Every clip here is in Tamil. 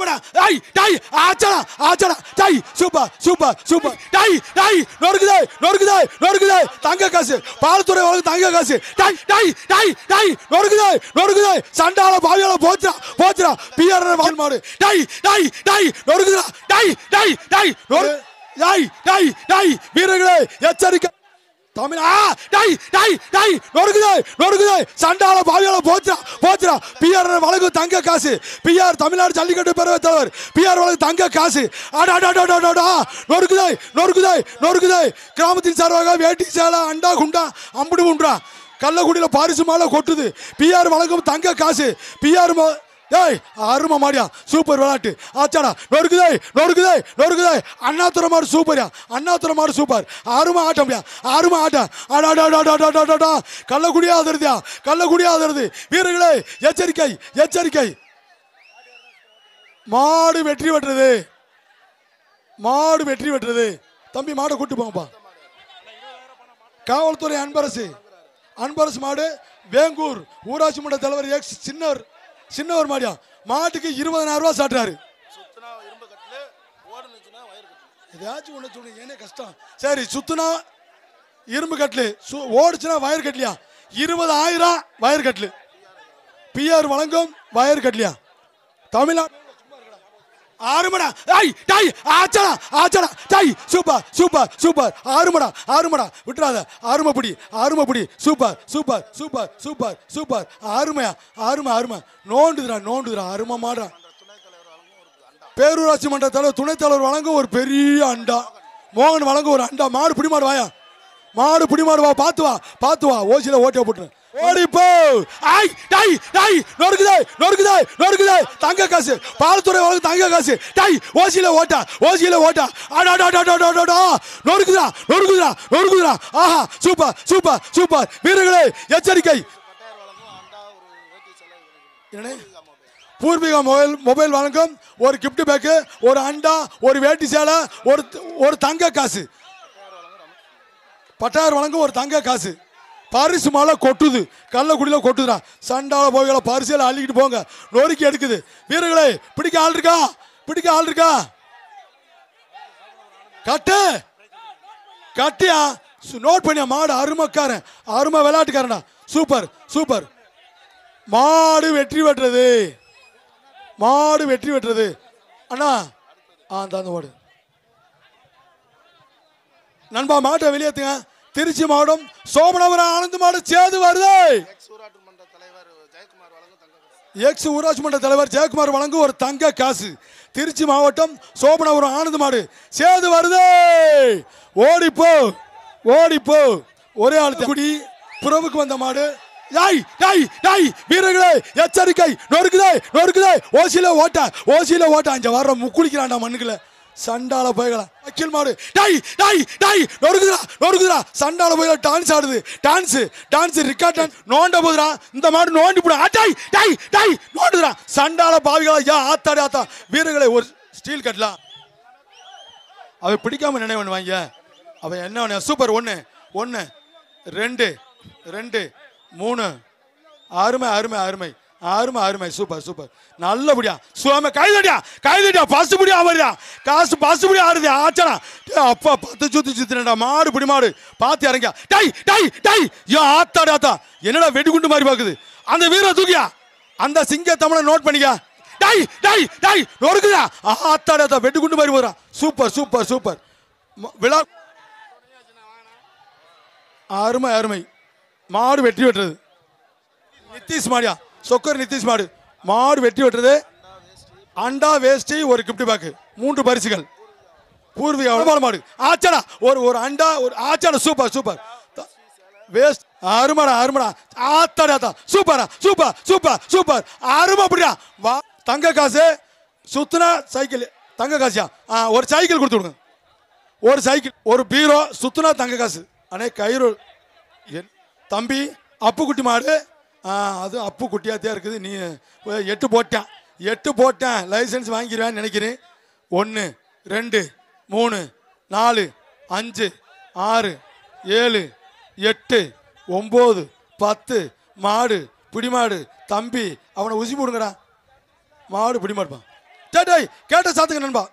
ஆறுமடா டை டை ஆச்சடா ஆச்சடா டை சூப்பர் சூப்பர் சூப்பர் டை டை நொறுக்குதே நொறுக்குதே நொறுக்குதே தங்க காசு பால்துறை வழக்கு தங்க காசு டை டை டை டை நொறுக்குதே நொறுக்குதே சண்டால பாவியால போச்சுடா போச்சுடா பிஆர் வால் மாடு டை டை டை நொறுக்குதுடா டை டை டை நொறு டை டை டை வீரர்களே எச்சரிக்கை. தமிழா? ஆ டை டை டை நொறுக்குதே நொறுக்குதே. சண்டால பாவியால போச்சுடா போச்சுடா. பிஆர் வழக்கு தங்க காசு. பிஆர் தமிழ்நாடு ஜல்லிக்கட்டு பேரவை தலைவர் பிஆர் வழக்கு தங்க காசு. அடா அடா அடா, அடா, அடா. நொறுக்குதே நொறுக்குதே நொறுக்குதே. கிராமத்தின் சார்பாக வேட்டி சேலை அண்டா குண்டா அம்புடு குண்டா. கள்ளக்குடியில் பாரிசு மாலை கொட்டுது. பிஆர் வழங்கும் தங்க காசு. பிஆர் ஏய் அருமை மாடியா சூப்பர் விளையாட்டு. ஆச்சாடா நொறுக்குதே நொறுக்குதே நொறுக்குதே. அண்ணாத்துறை மாடு சூப்பர்யா அண்ணாத்துறை மாடு சூப்பர் அருமை ஆட்டம்யா அருமை ஆட்டம். அடாடாடாடாடாடாடா கள்ளக்குடியா அதிருதியா? கள்ளக்குடியா அதிருது. வீரர்களே எச்சரிக்கை எச்சரிக்கை. மாடு வெற்றி பெற்றது. மாடு வெற்றி பெற்றது. தம்பி மாடை கூட்டு போங்கப்பா. காவல்துறை அன்பரசு. அன்பரசு மாடு வேங்கூர். ஊராட்சி மன்ற தலைவர் எக்ஸ் சின்னர். சின்னவர் சின்னவர் மாடியா? மாட்டுக்கு இருபதனாயிரம் ரூபாய் சாட்டுறாரு. ஏதாச்சும் ஒன்று சொல்லுங்க ஏனே கஷ்டம். சரி சுத்துனா இரும்பு கட்லு சு ஓடுச்சுன்னா வயர் கட்லியா இருபதாயிரம் வயர் கட்லு பிஆர் வழங்கும் வயர் கட்லியா தமிழ்நாடு ஆறுமடா. ஐய் டை ஆச்சடா ஆச்சடா. டாய் சூப்பர் சூப்பர் சூப்பர். ஆறுமடா ஆறுமடா. விட்டுறாத. ஆறுமப்படி ஆறுமப்படி super super super super super. ஆறுமையா ஆறுமை ஆறுமை. நோண்டுதுடா நோண்டுதுடா. அருமை மாடுறா பேரூராட்சி மன்ற தலைவர் துணைத் தலைவர் வழங்கும் ஒரு பெரிய அண்டா. மோகன் வழங்கும் ஒரு அண்டா. மாடு பிடி மாடு வாயா. மாடு பிடி மாடு வா பார்த்து வா பார்த்து வா. ஓசியில ஓட்டிய போட்டுரு. ஓடி போ. ஐ டை டை நொறுக்குதே நொறுக்குதே நொறுக்குதே. தங்க காசு. பாலத்துறை வழக்கு தங்க காசு. டை ஓசியில ஓட்டா ஓசியில ஓட்டா. அடாடாடாடாடாடா நொறுக்குதா நொறுக்குதுடா நொறுக்குதுடா ஆஹா சூப்பர் சூப்பர் சூப்பர். வீரர்களே எச்சரிக்கை. பூர்வீக மொபைல் மொபைல் வழங்கும் ஒரு கிஃப்ட் பேக்கு ஒரு அண்டா ஒரு வேட்டி சேலை ஒரு ஒரு தங்க காசு. பட்டாயிரம் வழங்கும் ஒரு தங்க காசு. பரிசு மழை கொட்டுது. கள்ளக்குடியில் கொட்டுதுடா. சண்டால போய்கள பரிசையில் அள்ளிக்கிட்டு போங்க. நொறுக்கி எடுக்குது. வீரர்களே பிடிக்க ஆள் இருக்கா? பிடிக்க ஆள் இருக்கா? கட்டு. கட்டியா? சு- நோட் பண்ணியா? மாடு அருமைக்காரன். அருமை விளையாட்டுக்காரன்டா. Super super. மாடு வெற்றி பெற்றது. மாடு வெற்றி பெற்றது. அண்ணா ஆ தந்த மாடு நண்பா மாட்டை வெளியேற்றுங்க திருச்சி மாவட்டம் சோமனபுரம் ஆனந்தமாடு சேர்ந்து சேது வருது. எக்ஸ் ஊராட்சி மன்ற தலைவர் ஜெயக்குமார் வழங்கும் எக்ஸ் தலைவர் ஜெயக்குமார் ஒரு தங்க காசு. திருச்சி மாவட்டம் சோமனபுரம் ஆனந்தமாடு சேர்ந்து சேது வருது. ஓடிப்போ ஓடிப்போ. ஒரே ஆள் குடி புறவுக்கு வந்த மாடு. யாய் யாய் யாய். வீரர்களே எச்சரிக்கை. நொறுக்குதே நொறுக்குதே. ஓசியில ஓட்ட ஓசியில ஓட்ட. அஞ்சு வர்ற முக்குளிக்கிறான்டா மண்ணுக்குள்ள. சண்டால போய்களா அக்கில் மாடு டை டை டாய் நொறுக்குதுடா நொறுக்குதுடா. சண்டால போய் டான்ஸ் ஆடுது. டான்ஸ் டான்ஸ் ரிக்கார்ட் டான்ஸ் நோண்ட போதுடா இந்த மாடு நோண்டி போடு டாய் டை டை நோண்டுதுடா. சண்டால பாவிகளா ஏன் ஆத்தாடி ஆத்தா. வீரர்களை ஒரு ஸ்டீல் கட்டலாம் அவ பிடிக்காம நினைவு வாங்க அவன் என்ன பண்ண சூப்பர் ஒன்று ஒன்று ரெண்டு ரெண்டு மூணு. அருமை அருமை அருமை. அருமை அருமை சூப்பர் சூப்பர். நல்லபடியா சுவாமி கைதடியா கைதடியா பசு புடி ஆவறியா காசு பசு புடி ஆறுது ஆச்சடா அப்பா பத்து சுத்தி சுத்தினடா மாடு பிடி மாடு. பார்த்து இறங்கியா. டை டை டை யோ ஆத்தாடி ஆத்தா. என்னடா வெடிகுண்டு மாதிரி பாக்குது? அந்த வீர தூக்கியா? அந்த சிங்க தமிழை நோட் பண்ணிக்க. டை டை டை நொறுக்குதா? ஆத்தாடி ஆத்தா. வெடிகுண்டு மாதிரி போறா. Super super super. விழா அருமை அருமை மாடு வெற்றி பெற்றது. நிதிஷ் மாடியா? சொக்கர் நிதிஷ் மாடு. மாடு வெற்றி வெட்டுறது அண்டா வேஷ்டி ஒரு கிஃப்ட் பேக்கு மூன்று பரிசுகள். பூர்வீக அனுமான மாடு. ஆச்சடா ஒரு ஒரு அண்டா ஒரு ஆச்சாடா சூப்பர் சூப்பர் வேஸ்ட் அருமடா அருமடா. ஆத்தாடா சூப்பரா சூப்பர் சூப்பர் சூப்பர் அருமை அப்படியா? வா தங்க காசு. சுத்துனா சைக்கிள் தங்க காசியா? ஆ ஒரு சைக்கிள் கொடுத்து விடுங்க. ஒரு சைக்கிள் ஒரு பீரோ சுத்துனா தங்க காசு. அண்ணே கயிறு. என் தம்பி அப்பு குட்டி மாடு. அது அப்பு குட்டியாத்தே இருக்குது. நீ எட்டு போட்டேன். எட்டு போட்டேன். லைசன்ஸ் வாங்கிடுவேன்னு நினைக்கிறேன். ஒன்று ரெண்டு மூணு நாலு அஞ்சு ஆறு ஏழு எட்டு ஒம்பது பத்து மாடு பிடிமாடு தம்பி அவனை உசி போடுங்கடா. மாடு பிடிமாடுப்பான் டேட்டாய் கேட்ட சாத்துங்க நண்பா.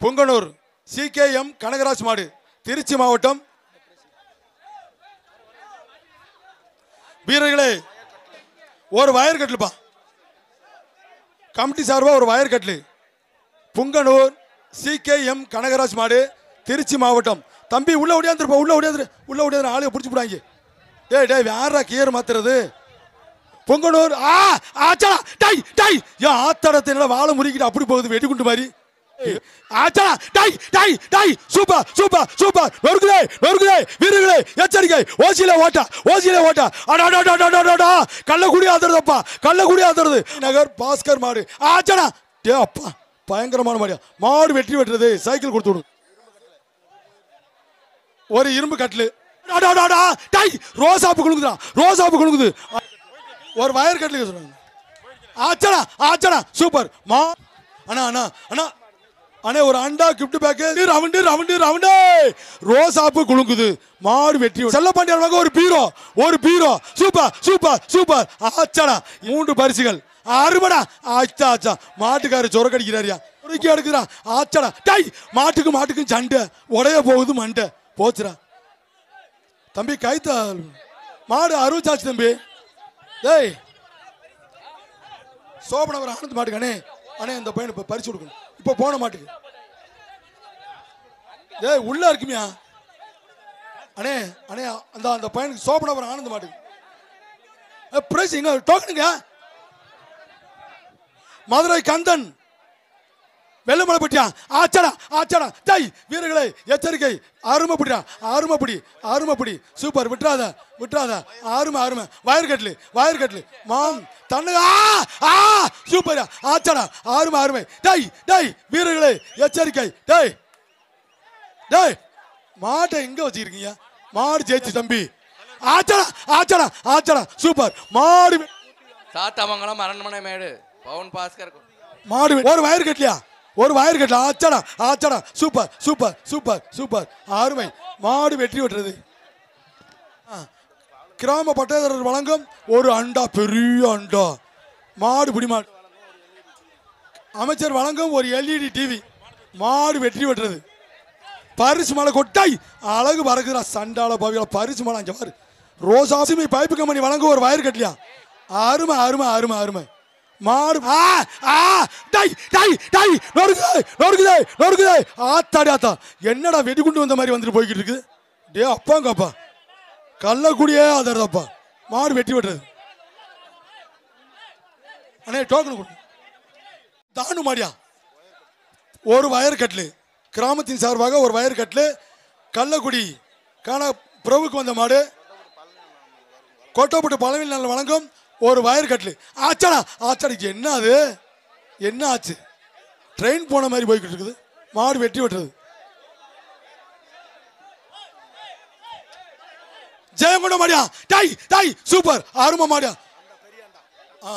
புங்கனூர் சிகேஎம் கனகராஜ் மாடு திருச்சி மாவட்டம் வீரர்களே ஒரு வயர் கட்டலுப்பா கமிட்டி சார்பா ஒரு வயர் கட்டலு புங்கனூர் சிகேஎம் கனகராஜ் மாடு திருச்சி மாவட்டம். தம்பி உள்ள ஓடியாந்துருப்பா உள்ள ஓடியாந்துரு உள்ள ஓடியாந்து ஆளுங்க பிடிச்சி போடாங்க டேய் டேய் வேற கியர் மாத்துறது? பொங்கனூர் ஆ ஆச்சா டை டை ஏன் ஆத்தடத்தினால வாழை முறிக்கிட்டு அப்படி போகுது வெடிகுண்டு மாதிரி. ஆச்சா டை டை டை சூப்பர் சூப்பர் சூப்பர். நொறுக்குதே நொறுக்குதே வீரர்களே எச்சரிக்கை. ஓசியில ஓட்டா ஓசியில ஓட்டா. அடாடாடாடாடாடா கள்ளக்குடி ஆத்துறதப்பா கள்ளக்குடி ஆத்துறது. நகர் பாஸ்கர் மாடு. ஆச்சடா. டே அப்பா பயங்கரமான மாடியா மாடு வெற்றி வெட்டுறது சைக்கிள் கொடுத்து விடு. ஒரு இரும்பு கட்லு அடாடாடா டை ரோசாப்பு குலுங்குதா ரோசாப்பு குலுங்குது. ஒரு வயர் கட்லுக்கு சொன்னாங்க ஆச்சடா ஆச்சடா. சூப்பர். மா அண்ணா அண்ணா அண்ணா. அண்ணே ஒரு அண்டா gift pack round round round. ரோசாப்பு குலுங்குது. மாடு வெற்றி செல்ல பாண்டியன் ஒரு பீரோ ஒரு பீரோ. Super super super. ஆச்சாடா மூன்று பரிசுகள். அறுபடா ஆச்சா ஆச்சா. மாட்டுக்காரர் சொரக்கடிக்கிறாரியா. உருக்கி எடுக்கிறா ஆச்சடா டை மாட்டுக்கு மாட்டுக்கும் சண்டை. உடைய போகுது மண்டை. போச்சுடா. தம்பி கைத்த மாடு அறுபச்சாச்சு தம்பி. டேய். சோபனவர் ஆனந்த் மாட்டுக்கானே அண்ணே இந்த பையனை இப்போ பறிச்சு கொடுக்கணும். இப்போ போன மாட்டுக்கு. ஏ உள்ள இருக்குமியா? அண்ணே அண்ணே அந்த அந்த பையனுக்கு சோபனவர் ஆனந்த மாட்டுக்கு. பிரைஸ் இங்க டோக்கனுங்க மதுரை கந்தன். வெள்ளமலைப்பட்டியா? ஆச்சடா ஆச்சடா. டை வீரர்களே எச்சரிக்கை. அருமைப்படியா அருமைப்படி அருமைப்படி சூப்பர் விட்டுறாத விட்டுறாத. அருமை அருமை. வயர் கட்லு வயர் கட்லு மாம் தண்ணு ஆ சூப்பர். ஆச்சடா அருமை அருமை. டை டை வீரர்களே எச்சரிக்கை. டை டேய் மாட்டை எங்க வச்சிருக்கீங்க? மாடு ஜெயிச்சு தம்பி. ஆச்சடா ஆச்சடா ஆச்சடா. சூப்பர். மாடு சாத்தாமங்கலம் அரண்மனை மேடு. பவுன் பாஸ்கர். மாடு ஒரு வயர் கட்டலையா ஒரு வயர் கட்டலாம் ஆச்சடா ஆச்சடா. Super super super super. அருமை மாடு வெற்றி பெற்றது. ஆ, கிராம பட்டதாரர் வழங்கும் ஒரு அண்டா பெரிய அண்டா. மாடு பிடிமாடு அமைச்சர் வழங்கும் ஒரு எல்இடி டிவி. மாடு வெற்றி பெற்றது. பரிசு மலை கொட்டாய். அழகு பறக்குறா சண்டால பவிகள. பரிசு மலை அஞ்சு பாரு. ரோசாசுமி பைப்பு கம்பெனி வழங்கும் ஒரு வயர் கட்டலையா? அருமை அருமை அருமை அருமை. மாடு ஆ ஆ டை டை டை நொறுக்குதே நொறுக்குதே நொறுக்குதே ஆத்தாடி ஆத்தா. என்னடா வெடிகுண்டு வந்த மாதிரி வந்துட்டு போய்கிட்டு இருக்கு டே அப்பாங்க அப்பா கள்ளக்குடியே ஆதரதப்பா. மாடு வெட்டி விட்டுறது. அண்ணே டோக்கன் கொடு. தானு மாடியா? ஒரு வயர் கட்லு கிராமத்தின் சார்பாக ஒரு வயர் கட்லு கள்ளக்குடி காண பிரபுக்கு வந்த மாடு. கோட்டப்பட்டு பழவில் நல்ல வழங்கும் ஒரு வயர் கட்லு ஆச்சடா ஆச்சடா என்ன அது? என்ன ஆச்சு? ட்ரெயின் போன மாதிரி போய்கிட்டு இருக்குது. மாடு வெட்டி விட்டுறது ஜெயங்கொண்ட மாடியா? டாய் டாய் சூப்பர் அருமை மாடியா? ஆ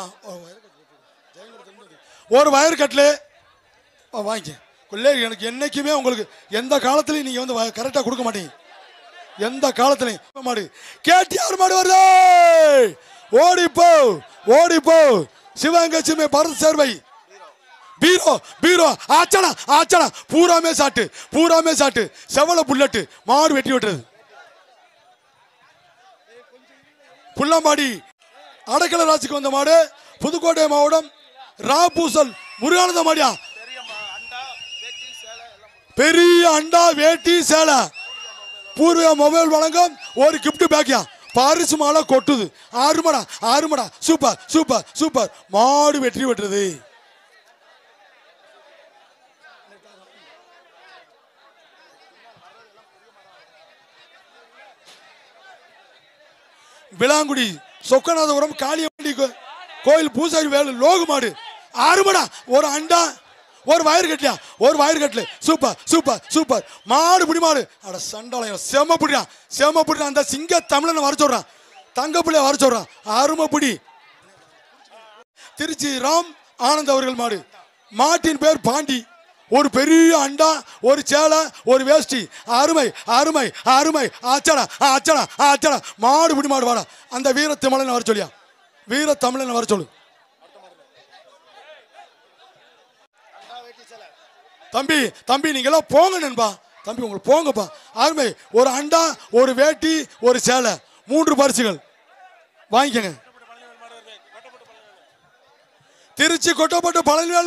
ஒரு வயர் கட்லு. ஒரு ஆ, வாங்கிக்க. கொள்ளே எனக்கு என்றைக்குமே உங்களுக்கு எந்த காலத்துலையும் நீங்கள் வந்து கரெக்டாக கொடுக்க மாட்டீங்க. எந்த காலத்துலையும். மாடு. கேடிஆர் மாடு வருது! ஓடிப்போ ஓடிப்போ. சிவகங்கச்சிமே பரத் சேர்வை. பீரோ பீரோ ஆச்சடா ஆச்சடா பூராமே சாட்டு பூராமே சாட்டு. செவல புல்லட்டு மாடு வெட்டி விட்டுறது. புள்ளம்பாடி அடக்கல ராசிக்கு வந்த மாடு புதுக்கோட்டை மாவட்டம் ராபூசல் முருகானந்த மாடியா? பெரிய அண்டா வேட்டி சேலை. பூர்வீக மொபைல் வழங்கும் ஒரு கிஃப்ட் பேக்கியா பாரிசு மாலை கொட்டுது. ஆறுமடா ஆறுமடா. Super super super. மாடு வெற்றி பெற்றது. விளாங்குடி சொக்கநாதபுரம் காளியம்மடி கோயில் பூசாரி வேலு லோகு மாடு. ஆறுமடா ஒரு அண்டா. ஒரு வயிறு கட்டலையா? ஒரு வயிறு கட்டல. Super super super. மாடு பிடி மாடு. அட சண்டாலயம் செம பிடிறான் செம பிடிறான் அந்த சிங்க தமிழனை வர சொல்றான். தங்க பிள்ளைய வர சொல்றான். அருமை பிடி. திருச்சி ராம் ஆனந்த் அவர்கள் மாடு. மாட்டின் பேர் பாண்டி. ஒரு பெரிய அண்டா ஒரு சேலை ஒரு வேஷ்டி. அருமை அருமை அருமை. ஆச்சடா ஆச்சடா ஆச்சடா. மாடு பிடி மாடு வாடா. அந்த வீர தமிழன் வர சொல்லியா? வீர தமிழன் வர சொல்லு. தம்பி தம்பி நீங்களாம் போங்க நண்பா. தம்பி உங்களுக்கு போங்கப்பா. ஆர்மை ஒரு அண்டா ஒரு வேட்டி ஒரு சேலை மூன்று பரிசுகள். வாங்கிக்கங்க. திருச்சி கொட்டப்பட்டு பழனிவேல்